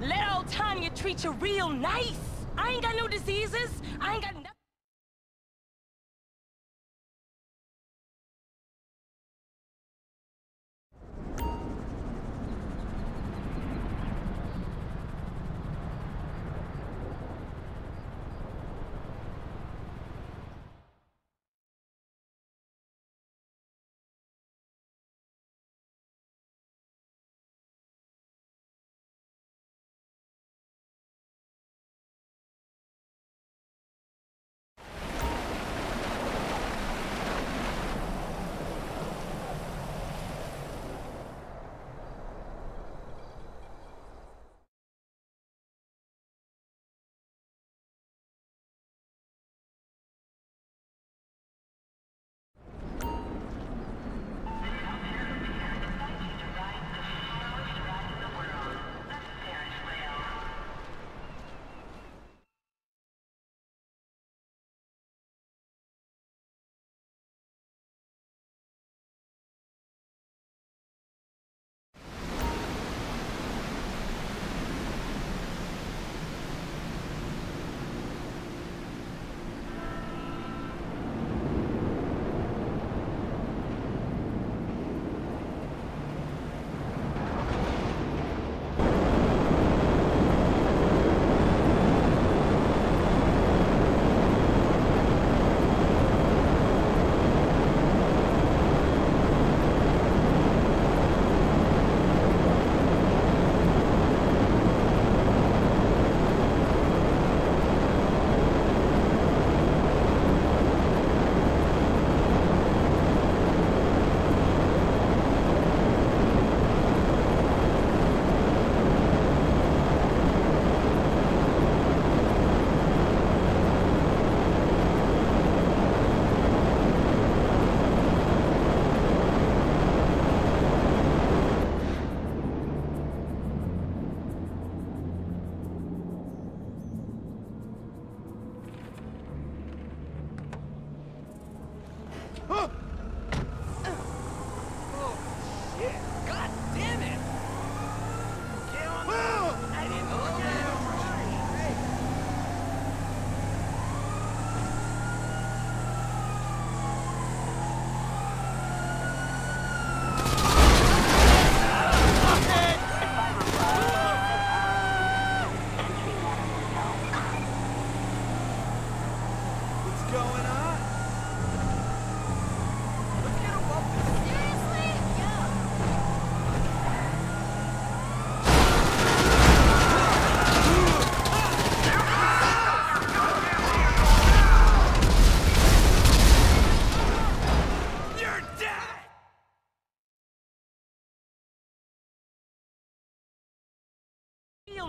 Let old Tanya treat you real nice. I ain't got no diseases. I ain't got nothing.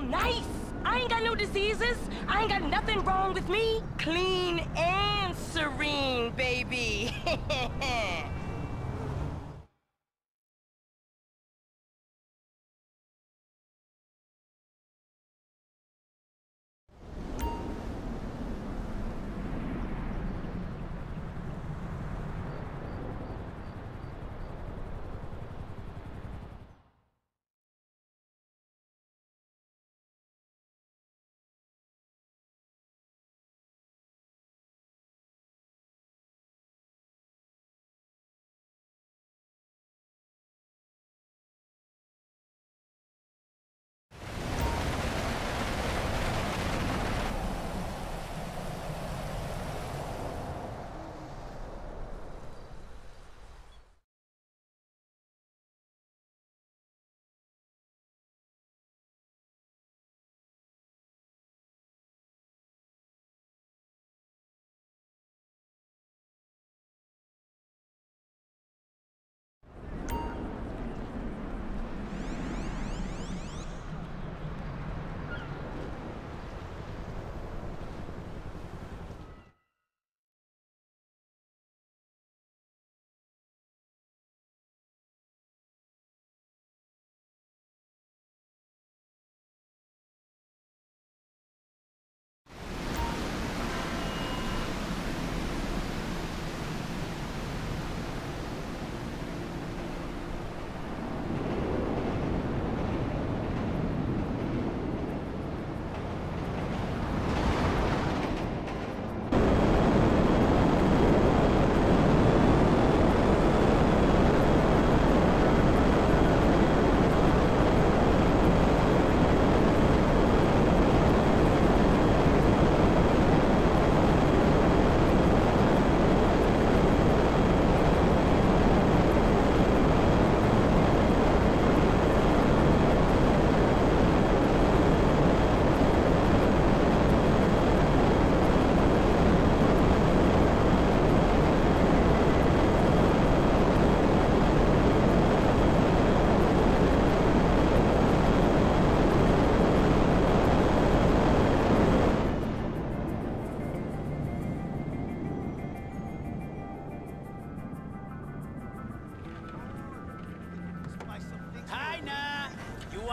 Nice. I ain't got no diseases. I ain't got nothing wrong with me. Clean and serene, baby.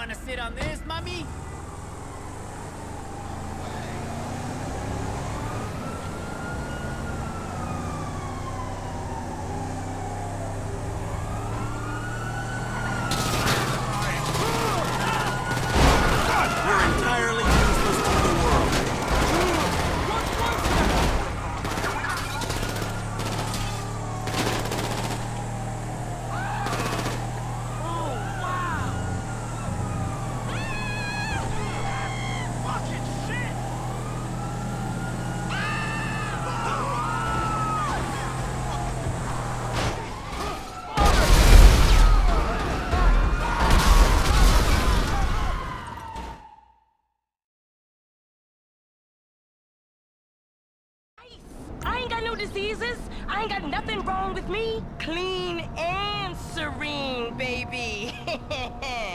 want to sit on this, mommy? ain't got nothing wrong with me. Clean and serene, baby.